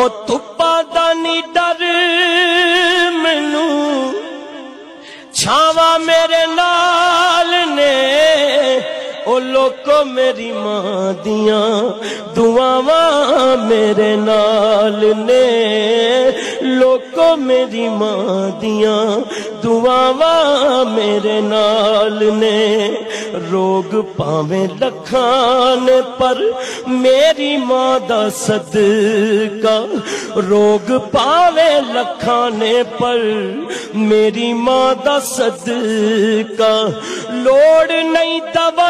ਉਹ ਧੁੱਪਾਂ ਦਾ ਨੀ ਡਰ ਮੈਨੂੰ। ਛਾਵਾਂ ਮੇਰੇ او لوکو میری ماں دیاں، دعاواں میرے نال نے۔ لوکو میری ماں دیاں، دعاواں میرے نال نے۔ روگ پاوے لکھان پر میری ماں دا صدقہ۔ روگ پاوے لکھانے پر میری ماں دا صدقہ۔ لوڑ نہیں دوا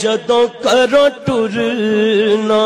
جدوں کرو ٹرنا